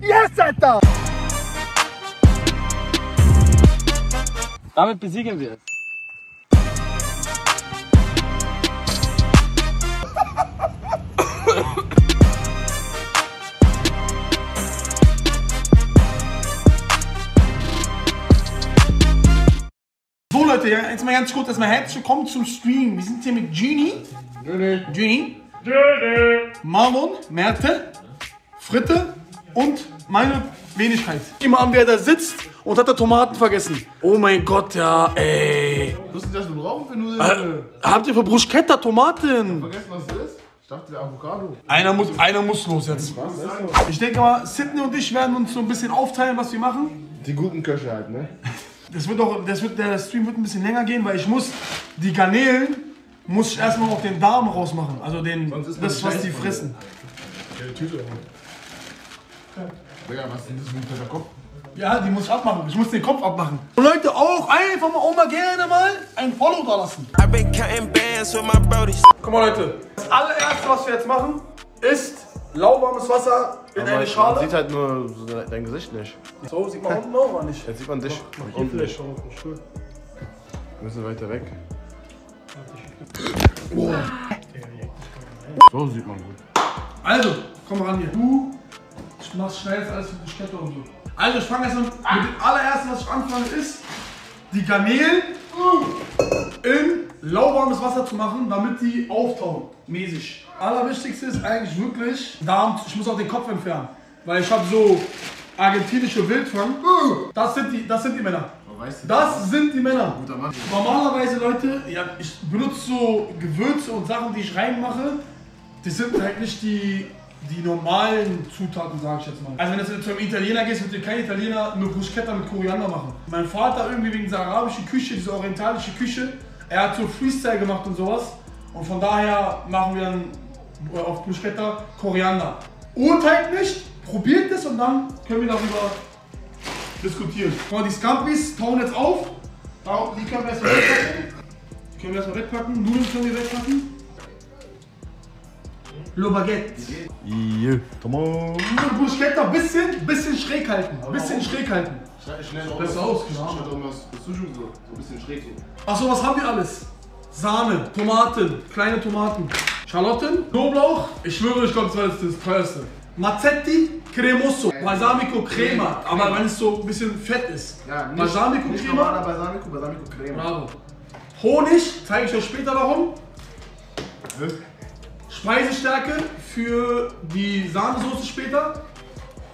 Yes, Alter! Damit besiegen wir es. So Leute, ja, jetzt mal ganz kurz erstmal herzlich willkommen zum Stream. Wir sind hier mit Genie. Genie. Marlon, Merte, Fritte und meine Wenigkeit. Immer an, wer da sitzt und hat da Tomaten vergessen. Oh mein Gott, ja, ey. Wusstest du, dass du brauchst, wenn du Äh, habt ihr für Bruschetta Tomaten? vergessen, was das ist? Ich dachte, der Avocado. Einer muss, einer muss los jetzt. Ich denke mal, Sidney und ich werden uns so ein bisschen aufteilen, was wir machen. Die guten Köche halt, ne? Das wird auch, das wird, der Stream wird ein bisschen länger gehen, weil ich muss die Garnelen muss ich erstmal auf den Darm rausmachen. Also den, ist das, was die fressen. Keine Tüte. Digga, was ist denn das ein fetter Kopf? Ja, die muss ich abmachen. Ich muss den Kopf abmachen. Und Leute, auch einfach mal, auch mal gerne mal ein Follow da lassen. Guck mal, Leute. Das allererste, was wir jetzt machen, ist lauwarmes Wasser in eine Man Schale. sieht halt nur so dein Gesicht nicht. So, sieht man unten auch oder nicht? Jetzt sieht man dich. Und unten nicht. Wir müssen weiter weg. So sieht man gut. Also, komm ran hier. Du machst schnell alles mit Kette und so. Also, ich fange erstmal mit dem allerersten, was ich anfange, ist die Garnelen in lauwarmes Wasser zu machen, damit die auftauen. Mäßig. Allerwichtigste ist eigentlich wirklich Darm. Ich muss auch den Kopf entfernen. Weil ich habe so argentinische Wildfang. Das sind die, das sind die Männer. Du, Das sind die Männer. guter Mann. Normalerweise, Leute, ja, ich benutze so Gewürze und Sachen, die ich reinmache. Das sind halt nicht die, die normalen Zutaten, sage ich jetzt mal. Also wenn du jetzt zu einem Italiener gehst, wird dir kein Italiener eine Bruschetta mit Koriander machen. Mein Vater irgendwie wegen dieser arabischen Küche, diese orientalische Küche, er hat so Freestyle gemacht und sowas. Und von daher machen wir dann äh, auf Bruschetta Koriander. Urteilt nicht, probiert es und dann können wir darüber diskutieren. Guck mal, die Scampis tauen jetzt auf. Die können wir erstmal wegpacken. Die können wir erstmal wegpacken. Nudeln können wir wegpacken. Le Baguette. Yeah. Come on. Bruschetta, bisschen, bisschen schräg halten. Bisschen schräg halten. Schnell noch Besser aus, genau. Schaut doch mal das das Sushi so. So ein bisschen schräg so. Achso, was haben wir alles? Sahne, Tomaten, kleine Tomaten, Schalotten, Knoblauch. Ich schwöre, ich glaube, das war jetzt das teuerste. Mazzetti Cremoso, Balsamico Crema, aber wenn es so ein bisschen fett ist. Balsamico nicht Crema. Balsamico, Balsamico Crema. Bravo. Honig, zeige ich euch später warum. Speisestärke für die Sahnesoße später.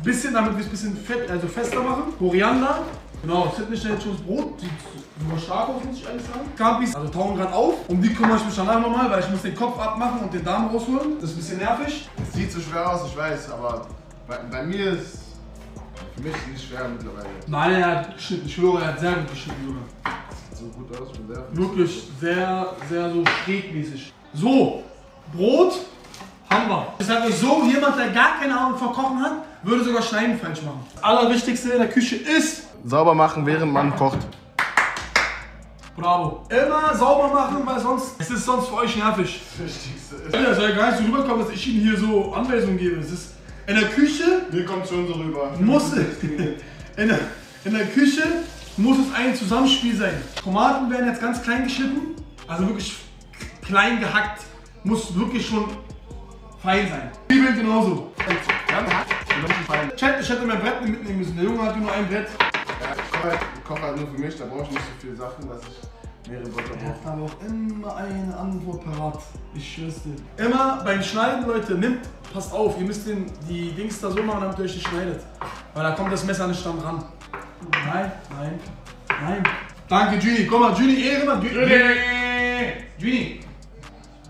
Bisschen, damit wir es ein bisschen fett, also fester machen. Koriander. Genau, es wird nicht schnell schon das Brot. Sieht super stark aus, muss ich ehrlich sagen. Campis, also tauen gerade auf. Um die kümmere ich mich danach nochmal, weil ich muss den Kopf abmachen und den Darm rausholen. Das ist ein bisschen nervig. Es sieht so schwer aus, ich weiß, aber bei, bei mir ist. Für mich ist es schwer mittlerweile. Nein, er hat geschnitten. Ich schwöre, er hat sehr gut geschnitten, Junge. Sieht so gut aus, ich bin sehr. Wirklich sehr, sehr so schrägmäßig. So, Brot haben wir. Ich sage so, jemand, der gar keine Ahnung von Kochen hat, würde sogar Schneiden falsch machen. Das Allerwichtigste in der Küche ist, Sauber machen, während man kocht. bravo, immer sauber machen, weil sonst, es ist sonst für euch nervig. Wichtigste ist. Ja, soll ja gar nicht so rüberkommen, dass ich Ihnen hier so Anweisungen gebe. Es ist, in der Küche Mir kommt schon so rüber. muss, in der, in der Küche muss es ein Zusammenspiel sein. Tomaten werden jetzt ganz klein geschnitten, also wirklich klein gehackt, muss wirklich schon fein sein. Zwiebeln genauso. Chat, ich hätte mein Brett mitnehmen müssen. Der Junge hatte nur ein Brett. Ja, ich koche halt, ich koche halt nur für mich, da brauche ich nicht so viele Sachen, dass ich mehrere Wörter Er hat brauche. aber auch immer eine Antwort parat. Ich schwör's dir. Immer beim Schneiden, Leute, nimmt, passt auf, ihr müsst den, die Dings da so machen, damit ihr euch nicht schneidet. Weil da kommt das Messer nicht dann ran. Nein, nein, nein. Danke, Juni. Guck mal, Juni, Ehrenmann. Juni. Juni.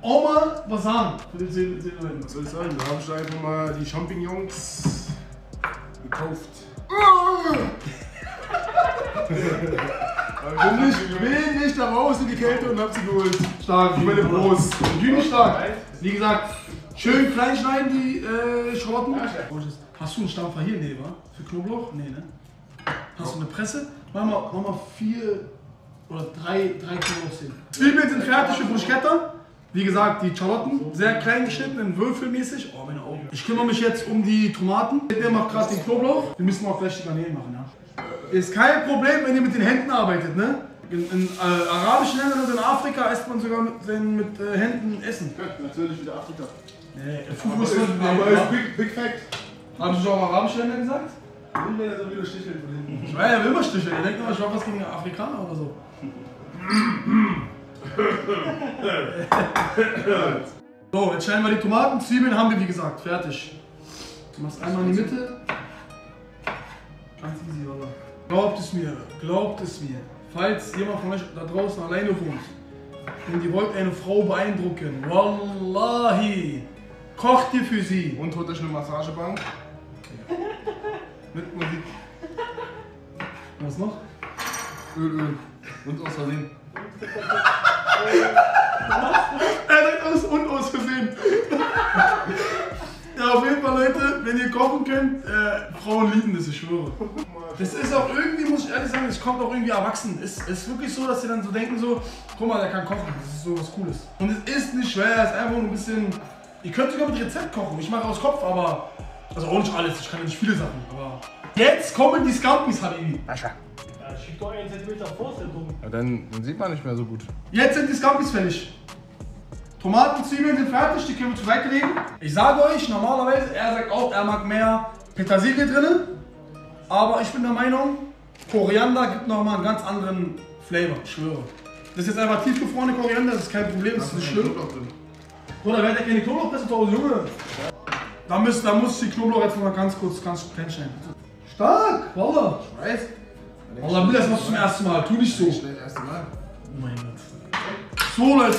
Oma, was sagen? Für den Seel- Seeleuten. Was soll ich sagen? Da habe ich einfach mal die Champignons gekauft. bin, nicht, bin nicht da raus in die Kälte und hab sie geholt. Stark. Für meine Brust. Juni stark. Wie gesagt, schön klein schneiden die äh, Schrotten. Hast du einen Stampfer hier? Nee, wa? Für Knoblauch? Nee, ne? Hast du eine Presse? Mach mal, mach mal vier oder drei, drei Knoblauchzehen. Zwiebeln sind fertig für Bruschetta. Wie gesagt, die Schalotten, sehr klein geschnitten, in würfelmäßig. Oh, meine Augen. Ich kümmere mich jetzt um die Tomaten. Der macht gerade den Knoblauch. Wir müssen auch gleich die Garnelen machen, ja. Ist kein Problem, wenn ihr mit den Händen arbeitet, ne? In, in äh, arabischen Ländern und in Afrika isst man sogar mit, den, mit äh, Händen Essen. Natürlich wieder Afrika. Nee, Aber ist, aber ist Big, Big Fact. Haben Sie schon auch arabische Länder gesagt? Wenn der so wieder stichelt von hinten. Ich war ja immer Stichel. Ihr denkt immer, ich war was gegen Afrikaner oder so. so, jetzt schneiden wir die Tomaten. Zwiebeln haben wir, wie gesagt, fertig. Du machst einmal in die Mitte. Ganz easy, oder? Glaubt es mir, glaubt es mir. Falls jemand von euch da draußen alleine wohnt und ihr wollt eine Frau beeindrucken, Wallahi, kocht ihr für sie. Und holt euch eine Massagebank. Mit Musik. Was noch? Öl, Öl. Und aus Versehen. Er sagt aus und aus Versehen. ja, auf jeden Fall, Leute, wenn ihr kochen könnt, äh, Frauen lieben das, ich schwöre. Das ist auch irgendwie, muss ich ehrlich sagen, es kommt auch irgendwie erwachsen. Es ist wirklich so, dass sie dann so denken, so, guck mal, der kann kochen, das ist so was Cooles. Und es ist nicht schwer, es ist einfach nur ein bisschen. Ihr könnt sogar mit Rezept kochen. Ich mache aus Kopf, aber. Also auch nicht alles, ich kann ja nicht viele Sachen, aber. Jetzt kommen die Scampis, Habibi. Ja, schieb doch einen Zentimeter vor, ist. Ja, dann, dann sieht man nicht mehr so gut. Jetzt sind die Scampis fällig. Tomaten, Zwiebeln sind fertig, die können wir zur Seite legen. Ich sage euch, normalerweise, er sagt auch, er mag mehr Petersilie drin. Aber ich bin der Meinung, Koriander gibt nochmal einen ganz anderen Flavor, ich schwöre. Das ist jetzt einfach tiefgefrorene Koriander, das ist kein Problem, das ist nicht schlimm. Oder wer hat keine Knoblauchpresse zu Hause, Junge? Da muss, da muss die Knoblauch jetzt noch mal ganz kurz, ganz klein schneiden. Stark, Wallah. Ich weiß. Wallah, will das machst du zum ersten Mal, tu nicht so. Schnell das erste Mal. Oh mein Gott. So Leute.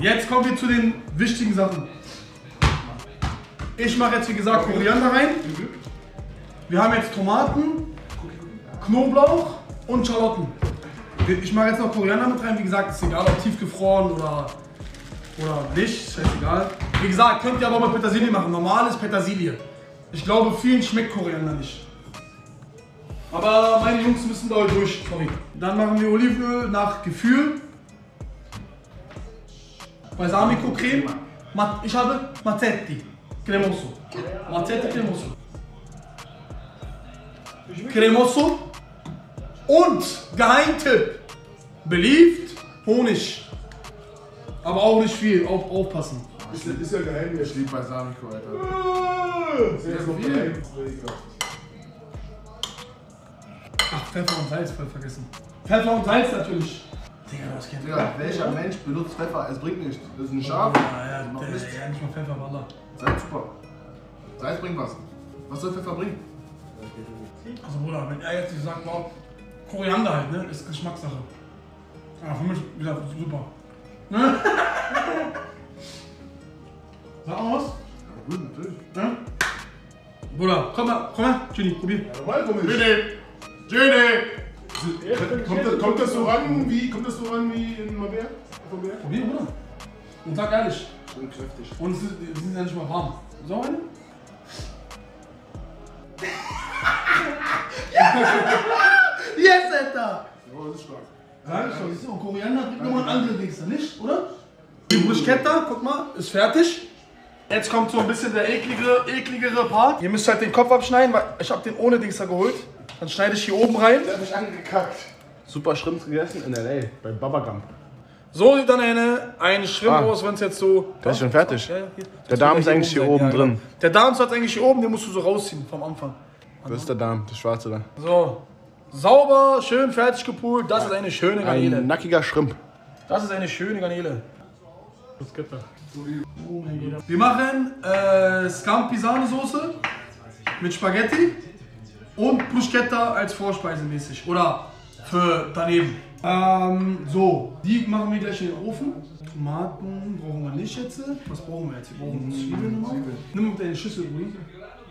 Jetzt kommen wir zu den wichtigen Sachen. Ich mache jetzt wie gesagt Koriander rein. Wir haben jetzt Tomaten, Knoblauch und Schalotten. Ich mache jetzt noch Koriander mit rein. Wie gesagt, ist egal ob tiefgefroren oder, oder nicht. Scheißegal. Wie gesagt, könnt ihr aber mit Petersilie machen. Normales Petersilie. Ich glaube, vielen schmeckt Koriander nicht. Aber meine Jungs müssen da durch. Sorry. Dann machen wir Olivenöl nach Gefühl. Balsamico Creme. Ich habe Mazzetti. Cremoso. Mazzetti Cremoso. Cremoso. Und Geheimtipp. Beliebt Honig. Aber auch nicht viel. Auf, aufpassen. Ist, ist ja geheim, ich liebe Balsamico, Alter. Sehr so viel. Pfeffer und Salz, voll vergessen. Pfeffer und Salz natürlich. Digga, das kennt Digga, welcher Mensch benutzt Pfeffer? Es bringt nichts. Das ist ein Schaf. Ja, ja, noch der, nichts. ja, nicht mal Pfeffer, Wallah. Salz super. Salz bringt was. Was soll Pfeffer bringen? Also Bruder, wenn er jetzt nicht sagt, wow, Koriander halt, ne, ist Geschmackssache. Ja, für mich wieder super. Ne? Sag mal was? Ja, gut, natürlich. Ne? Bruder, komm mal, komm mal, Genie, probier. Normal komisch. Jene! Jene! Kommt das, kommt das so ran wie, kommt das so ran wie in Mabea? Probier, Bruder. Und sag ehrlich. Schön kräftig. Und es ist, die sind ja nicht mal warm. So eine? Jetzt, Alter! Oh, das ist stark. Sag ich du, und Koriander bringt nochmal ein anderes Dings da, nicht, oder? Die Bruschetta, guck mal, ist fertig. Jetzt kommt so ein bisschen der eklige, ekligere Part. Ihr müsst halt den Kopf abschneiden, weil ich habe den ohne Dings da geholt. Dann schneide ich hier oben rein. Der hat mich angekackt. Super Shrimps gegessen in L.A. bei Babagam. So sieht dann eine, ein Shrimp Ah. aus, wenn es jetzt so... Der ist schon fertig. Ja, ja, hier. Der Das Darm muss ist eigentlich hier sein, oben ja, drin. genau. Der Darm ist eigentlich hier oben, den musst du so rausziehen vom Anfang. Das ist der Darm, das schwarze da. So, sauber, schön fertig gepult. Das ist eine schöne Garnele. Ein nackiger Shrimp. Das ist eine schöne Garnele. Oh mein Gott. Wir machen äh, Scampi Sahnesoße mit Spaghetti und Bruschetta als Vorspeise mäßig. Oder für daneben. Ähm, so, die machen wir gleich in den Ofen. Tomaten brauchen wir nicht jetzt. Was brauchen wir jetzt? Wir brauchen Zwiebeln nochmal. Nimm mal deine Schüssel, Rui.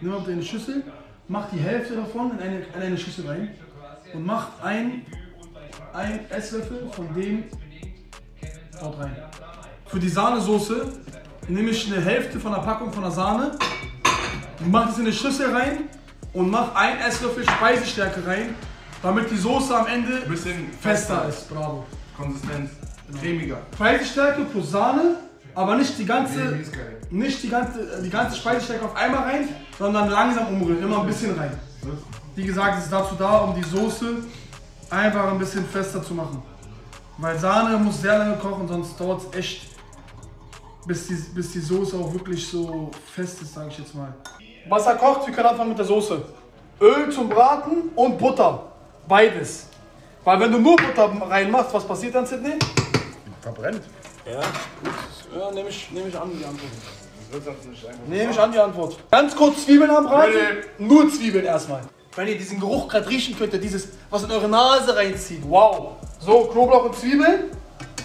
Nimm mal deine Schüssel. Mach die Hälfte davon in eine, in eine Schüssel rein. Und mach ein, ein Esslöffel von dem dort rein. Für die Sahnesoße nehme ich eine Hälfte von der Packung von der Sahne, mach das in eine Schüssel rein und mach ein Esslöffel Speisestärke rein, damit die Soße am Ende Bisschen fester ist. Bravo. Konsistenz. Cremiger. Speisestärke plus Sahne, aber nicht die ganze, nicht die ganze, die ganze Speisestärke auf einmal rein, sondern langsam umrühren, immer ein bisschen rein. Wie gesagt, es ist dazu da, um die Soße einfach ein bisschen fester zu machen. Weil Sahne muss sehr lange kochen, sonst dauert es echt, bis die, bis die Soße auch wirklich so fest ist, sage ich jetzt mal. Wasser kocht, wir können anfangen mit der Soße. Öl zum Braten und Butter. Beides. Weil wenn du nur Butter reinmachst, was passiert dann, Sidney? Verbrennt. Ja, gut. Ja, nehme ich, nehm ich an die Antwort. Nehme ich an die Antwort. Ganz kurz Zwiebeln anbraten. Nee, Nur Zwiebeln erstmal. Wenn ihr diesen Geruch gerade riechen könntet, dieses, was in eure Nase reinzieht. Wow. So, Knoblauch und Zwiebeln.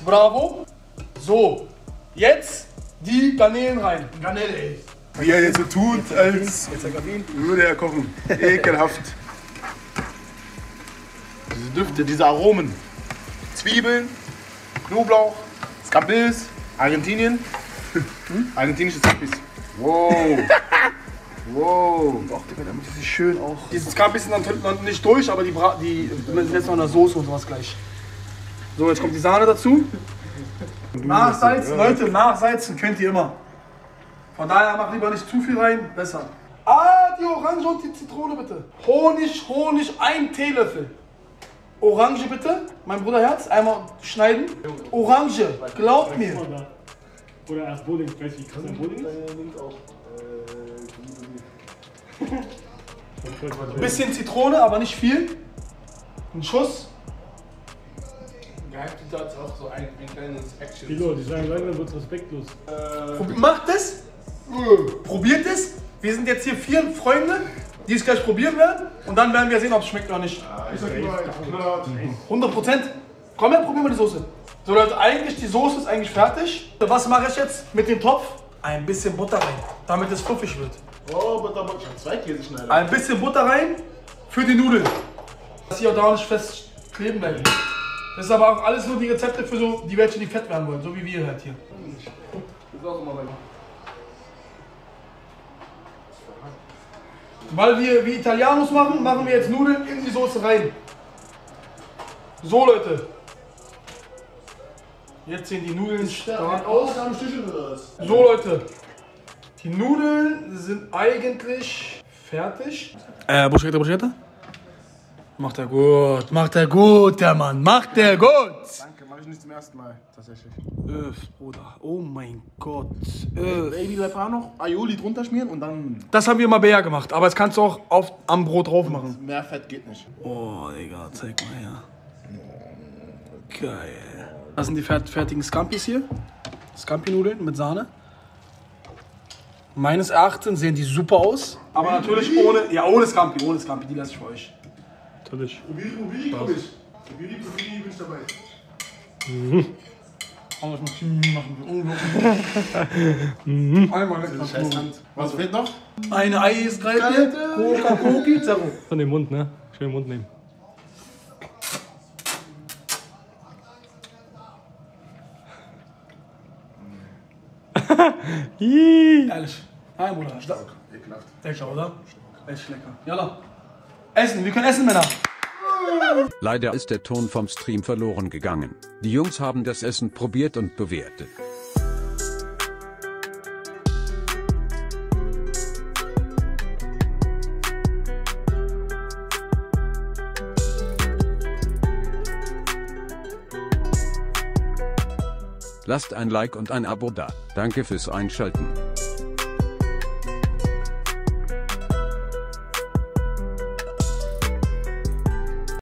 Bravo. So. Jetzt die Garnelen rein. Garnele, ey. Wie er jetzt so tut, als würde er kochen. Ekelhaft. Diese Düfte, diese Aromen. Zwiebeln, Knoblauch, Scampis, Argentinien. Hm? Argentinisches Scampis. Wow. wow. Doch, Digga, damit die sich schön auch. Dieses Scampis sind noch nicht durch, aber die, Bra die jetzt noch in der Soße und sowas gleich. So, jetzt kommt die Sahne dazu. Nachsalzen, Leute, nachsalzen könnt ihr immer. Von daher macht lieber nicht zu viel rein, besser. Ah, die Orange und die Zitrone bitte. Honig, Honig, ein Teelöffel. Orange bitte, mein Bruderherz, einmal schneiden. Orange, glaubt mir. Oder erst Bowling, ich weiß nicht, ein Bowling ist. Bisschen Zitrone, aber nicht viel. Ein Schuss. Ist das auch so ein, ein kleines Action. Kilo, die sagen, langsam wird respektlos. Probi- Macht es. Probiert es. Wir sind jetzt hier vier Freunde, die es gleich probieren werden. Und dann werden wir sehen, ob es schmeckt oder nicht. Ich sag mal, knallhart. 100 Prozent. Komm her, probieren wir die Soße. So Leute, eigentlich die Soße ist eigentlich fertig. Was mache ich jetzt mit dem Topf? Ein bisschen Butter rein, damit es fluffig wird. Oh, Butter, Butter. Ich hab zwei Käseschneider. Ein bisschen Butter rein für die Nudeln. Dass die auch da nicht fest kleben bleiben. Das ist aber auch alles nur die Rezepte für so die welche, die fett werden wollen, so wie wir halt hier. Das ist auch immer weiter. Weil wir wie Italianos machen, machen wir jetzt Nudeln in die Soße rein. So Leute. Jetzt sehen die Nudeln stark aus. So Leute, die Nudeln sind eigentlich fertig. Äh, Bruschetta, Bruschetta? Macht er gut, macht er gut, der Mann, macht er gut. Mach ich nicht zum ersten Mal, tatsächlich. Öff, Bruder, oh mein Gott. Öff. Baby noch Aioli drunter schmieren und dann Das haben wir mal Bär gemacht, aber das kannst du auch auf, am Brot drauf machen. mehr Fett geht nicht. Oh, Digga, zeig mal her. Geil. Das sind die fert- fertigen Scampis hier. Scampi-Nudeln mit Sahne. Meines Erachtens sehen die super aus. Aber natürlich ohne, ja, ohne Scampi, ohne Scampi, die lasse ich für euch. Natürlich. Ubiri komm ich. Ubiri, Ubiri bin ich dabei. Aber ich muss machen wir Einmal weg. Scheiß Hand. Was fehlt noch? Eine Eiskalte, Coca-Cola, Zero. Von dem Mund, ne? Schön den Mund nehmen. Ehrlich. Nein, Bruder. Stark. Ekelhaft. Lecker, oder? Echt lecker. Jalla. Essen, wir können essen, Männer. Leider ist der Ton vom Stream verloren gegangen. Die Jungs haben das Essen probiert und bewertet. Lasst ein Like und ein Abo da. Danke fürs Einschalten.